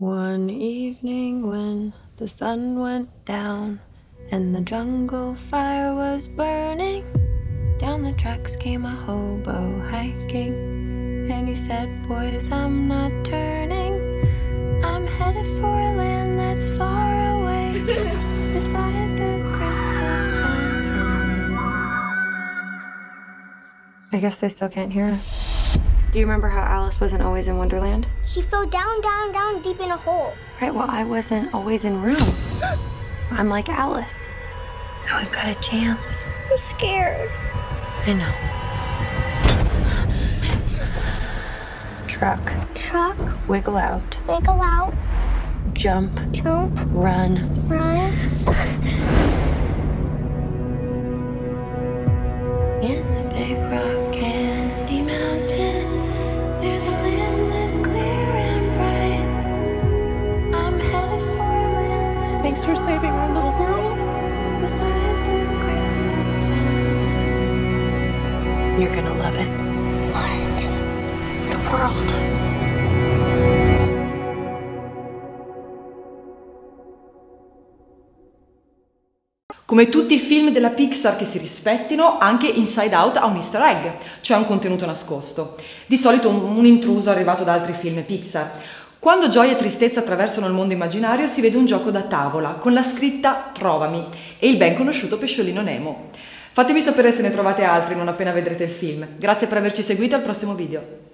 One evening when the sun went down and the jungle fire was burning, down the tracks came a hobo hiking. And he said, Boys, I'm not turning. I'm headed for a land that's far away beside the crystal fountain. I guess they still can't hear us. Do you remember how Alice wasn't always in Wonderland? She fell down, down, down deep in a hole. Right, well, I wasn't always in room. I'm like Alice. Now we've got a chance. I'm scared. I know. Truck. Truck, Wiggle out. wiggle out, Jump. jump, Run. run. Thanks for saving our little girl. You're gonna love it. What? The world. Come tutti i film della Pixar che si rispettino, anche Inside Out ha un easter egg, cioè un contenuto nascosto. Di solito un, un intruso arrivato da altri film Pixar. Quando gioia e tristezza attraversano il mondo immaginario si vede un gioco da tavola con la scritta Trovami e il ben conosciuto pesciolino Nemo. Fatemi sapere se ne trovate altri non appena vedrete il film. Grazie per averci seguito al prossimo video.